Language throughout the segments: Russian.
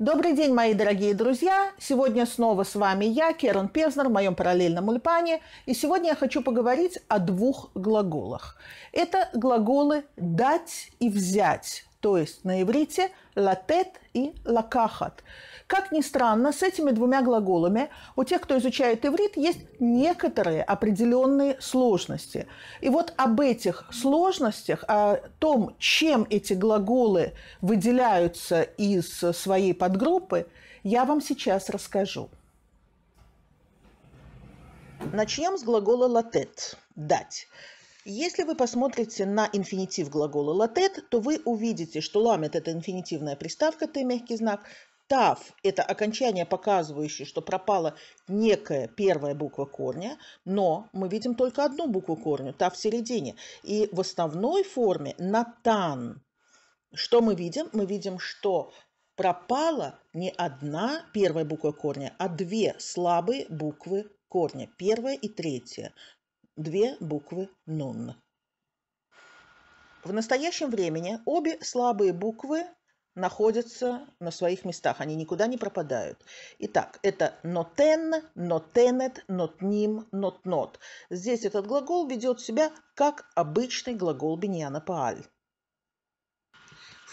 Добрый день, мои дорогие друзья! Сегодня снова с вами я, Керн Пезнер, в моем параллельном ульпане. И сегодня я хочу поговорить о двух глаголах. Это глаголы «дать» и «взять», то есть на иврите «латет» и «лакахат». Как ни странно, с этими двумя глаголами у тех, кто изучает иврит, есть некоторые определенные сложности. И вот об этих сложностях, о том, чем эти глаголы выделяются из своей подгруппы, я вам сейчас расскажу. Начнем с глагола «латет» – «дать». Если вы посмотрите на инфинитив глагола «латет», то вы увидите, что «ламет» – это инфинитивная приставка, «т» – мягкий знак, Тав – это окончание, показывающее, что пропала некая первая буква корня, но мы видим только одну букву корня, та в середине. И в основной форме натан. Что мы видим? Мы видим, что пропала не одна первая буква корня, а две слабые буквы корня, первая и третья, две буквы нун. В настоящем времени обе слабые буквы находятся на своих местах, они никуда не пропадают. Итак, это нотен, нотенет, нотним, нотнот. Здесь этот глагол ведет себя как обычный глагол биньяна пааль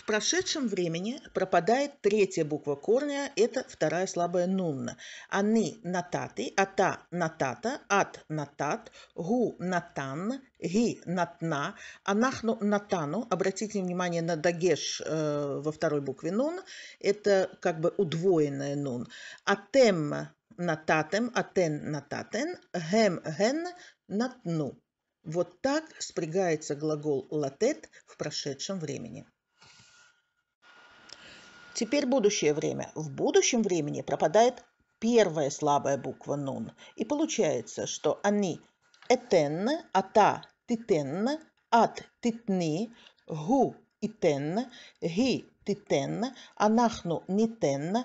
прошедшем времени пропадает третья буква корня, это вторая слабая нунна. Они нататы, ата натата, ат натат, гу натан, ги натна, анахну натану. Обратите внимание на дагеш э, во второй букве нун. Это как бы удвоенная нун. Атем нататем, атен нататен, гем ген натну. Вот так спрягается глагол латет в прошедшем времени. Теперь будущее время. В будущем времени пропадает первая слабая буква нун. И получается, что они этен, ата титен, ат титни, гу итен, ги титен, анахну нитен,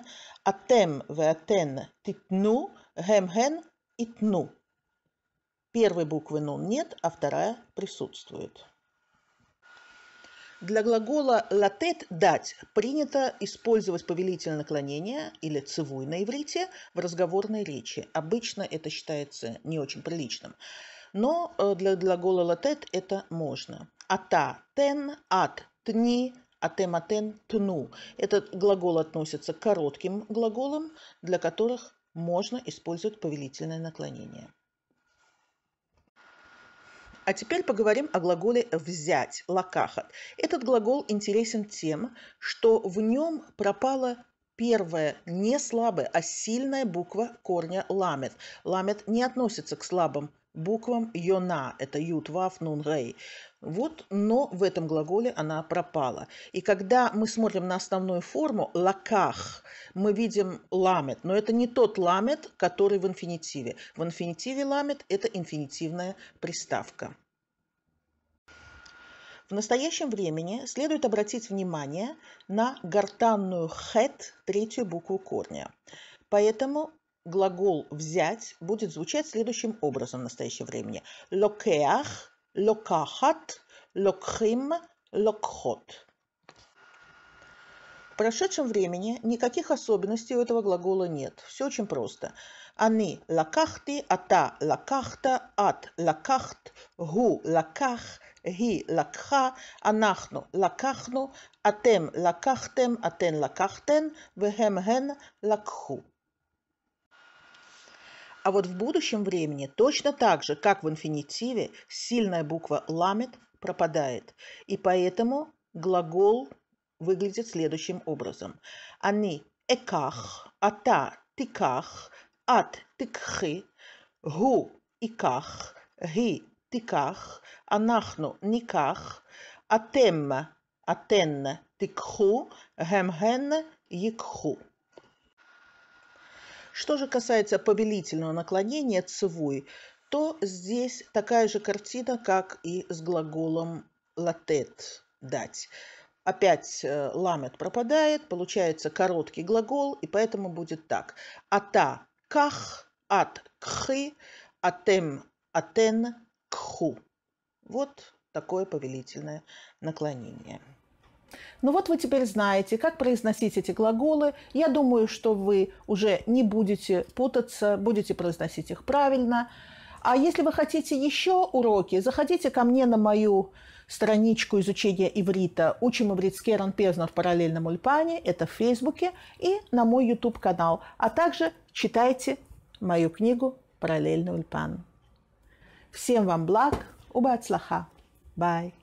атем веатен титну, гемген итну. Первой буквы нун нет, а вторая присутствует. Для глагола «латет» – «дать» принято использовать повелительное наклонение или цивуй на иврите в разговорной речи. Обычно это считается не очень приличным. Но э, для глагола «латет» это можно. Ата – тен, ат – тни, атематен – тну. Этот глагол относится к коротким глаголам, для которых можно использовать повелительное наклонение. А теперь поговорим о глаголе «взять» – «лакахат». Этот глагол интересен тем, что в нем пропала первая не слабая, а сильная буква корня ламет. Ламет не относится к слабым буквам йона, это ют, ваф, нун, рей. Вот, но в этом глаголе она пропала. И когда мы смотрим на основную форму лаках, мы видим ламет, но это не тот ламет, который в инфинитиве. В инфинитиве ламет – это инфинитивная приставка. В настоящем времени следует обратить внимание на гортанную хет, третью букву корня. Поэтому глагол «взять» будет звучать следующим образом в настоящее времени. Локеах – локахат, локхим, локхот. В прошедшем времени никаких особенностей у этого глагола нет. Все очень просто. Они лакахти, ата лакахта, ат лакахт, гу лаках, ги лакха, анахну лакахну, атем лакахтем, атен лакахтен, вехем ген лакху. А вот в будущем времени точно так же, как в инфинитиве, сильная буква ламет пропадает. И поэтому глагол выглядит следующим образом. Они эках, ата тиках, ат тикхи, гу иках, ги тиках, анахну никах, атем, атен тикху, гемген якху. Что же касается повелительного наклонения цивуй, то здесь такая же картина, как и с глаголом латет – дать. Опять э, ламет пропадает, получается короткий глагол, и поэтому будет так. Ата – ках, ат – кхи, атем – атен – кху. Вот такое повелительное наклонение. Ну вот вы теперь знаете, как произносить эти глаголы. Я думаю, что вы уже не будете путаться, будете произносить их правильно. А если вы хотите еще уроки, заходите ко мне на мою страничку изучения иврита «Учим иврит с Керан Пезнер в параллельном ульпане», это в Фейсбуке, и на мой YouTube-канал. А также читайте мою книгу «Параллельный ульпан». Всем вам благ, уба Бай!